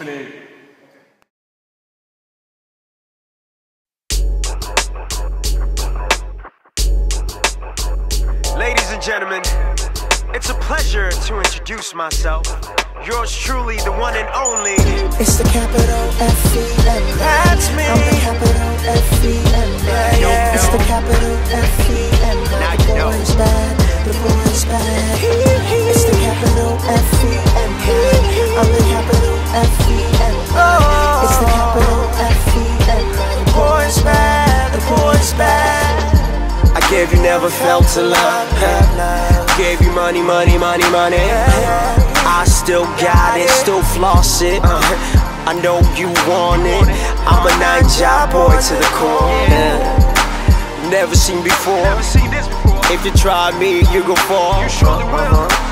vernemen. Ladies and gentlemen, it's a pleasure to introduce myself. Yours truly, the one and only. It's the capital F E M. That's me. Gave you never felt to love. Gave you money, money, money, money. I still got it, still floss it. Uh, I know you want it. I'm a Naija boy to the core. Never seen before. If you try me, you go fall.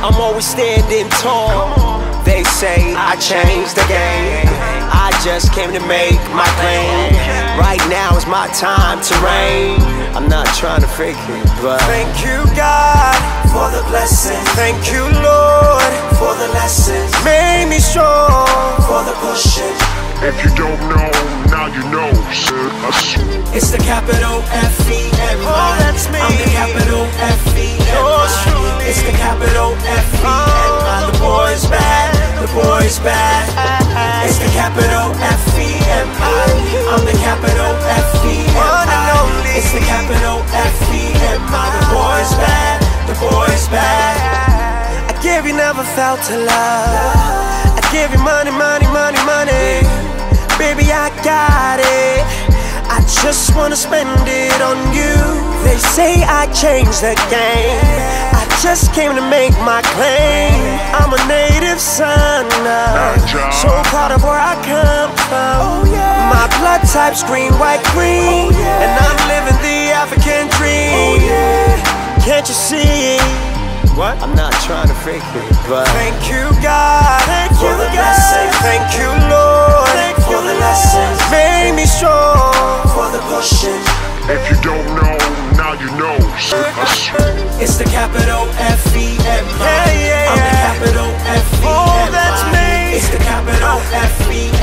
I'm always standing tall. They say I changed the game. I just came to make my claim. Right now is my time to reign. I'm not trying to fake it, but thank you, God, For the blessings. thank you, Lord, For the lessons. made me strong. For the pushing. If you don't know, now you know, said I swear. It's the capital F E M. Oh, that's me. I'm the capital F E M. It's the capital F E M. The boy's bad. The boy's bad. Capital F M. I'm the capital F One and only. It's the capital F M. The boy's bad. The boy's bad. I gave you never felt to love. I gave you money, money, money, money. Baby, I got it. I just wanna spend it on you. They say I changed the game. I just came to make my claim. I'm a blood type's green, white, green. Oh, and I'm living the African dream. Oh, Can't you see? What? I'm not trying to fake it, but thank you, God. Thank For you, the God. blessings. Thank you, Lord. For the lessons. Made me strong. For the pushing. If you don't know, now you know, I swear. It's the capital F E M. Yeah, yeah, I'm the yeah. capital F E M. Oh, that's me. It's the capital F E M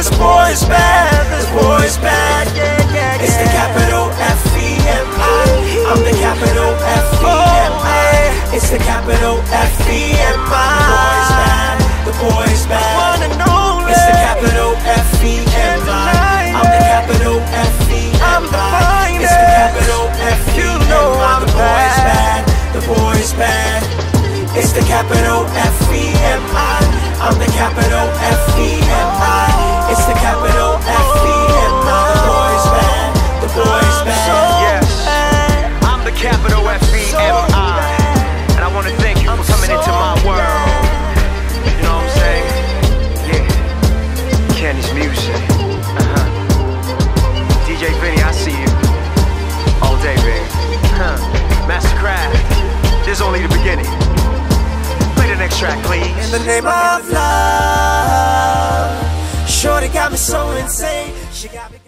this boy is bad, this boy is bad. Yeah, yeah, yeah. It's the capital F-E-M-I. I'm the capital F-E-M-I. Oh. It's the capital F-E-M-I. The boy is bad, the boy is bad. One and only. It's the capital F-E-M-I. I'm the capital F-E-M-I. I'm the. It's the capital F-E-M-I. You know I'm the boy is bad, the boy is bad. It's the capital F-E-M-I. name of love. Shorty got me so insane. She got me.